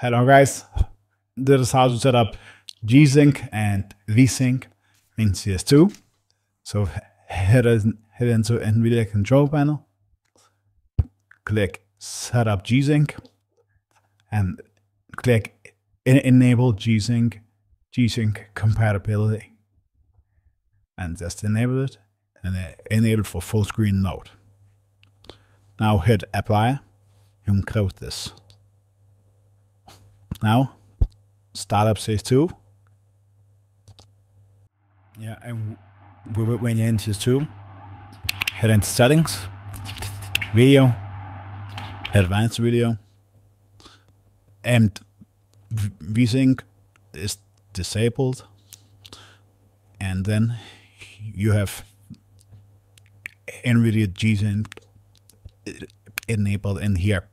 Hello guys, this is how to set up G-Sync and V-Sync in CS2. So head, head into NVIDIA control panel, click set up G-Sync and click enable G-Sync, G-Sync compatibility and just enable it and enable it for full screen mode. Now hit apply and close this. Now, startup CS2. Yeah, and when you're in CS2, head into settings, video, advanced video, and VSync is disabled. And then you have NVIDIA G-Sync enabled in here.